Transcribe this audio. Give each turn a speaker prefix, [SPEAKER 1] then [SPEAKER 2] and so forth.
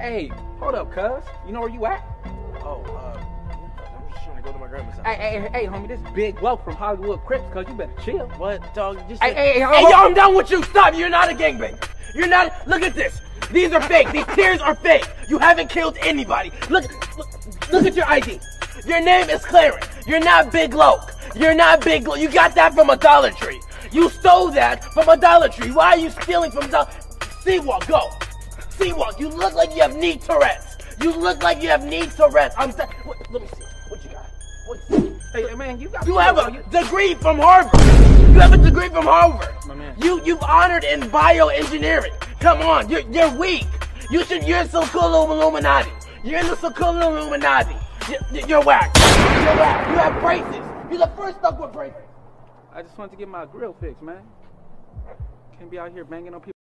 [SPEAKER 1] Hey, hold up, cuz. You know where you at?
[SPEAKER 2] Oh, uh, I'm just trying to go to my grandma's house.
[SPEAKER 1] Hey, hey, hey, homie, this Big Loke from Hollywood Crips, cuz you better chill.
[SPEAKER 2] What, dog? You just
[SPEAKER 1] Hey, hey, hey,
[SPEAKER 2] Hey, yo, I'm done with you. Stop. You're not a gangbanger. You're not. Look at this. These are fake. These tears are fake. You haven't killed anybody. Look, look, look at your ID. Your name is Clarence. You're not Big Loke. You're not Big Loke. You got that from a Dollar Tree. You stole that from a Dollar Tree. Why are you stealing from Dollar? C-walk, go. C-walk. You look like you have knee Tourette's. You look like you have knee Tourette's. I'm. T- what, let me see. What you got? What?
[SPEAKER 1] Hey, hey, man, you got
[SPEAKER 2] You have a degree from Harvard. You have a degree from Harvard.
[SPEAKER 1] My man.
[SPEAKER 2] You you've honored in bioengineering. Come on, you're you're weak. You should you're Sakula Illuminati. You're in the Sakula Illuminati. You're, you're whack. You're whack. You have braces. You're the first stuck with braces.
[SPEAKER 1] I just wanted to get my grill fixed, man. Can't be out here banging on people.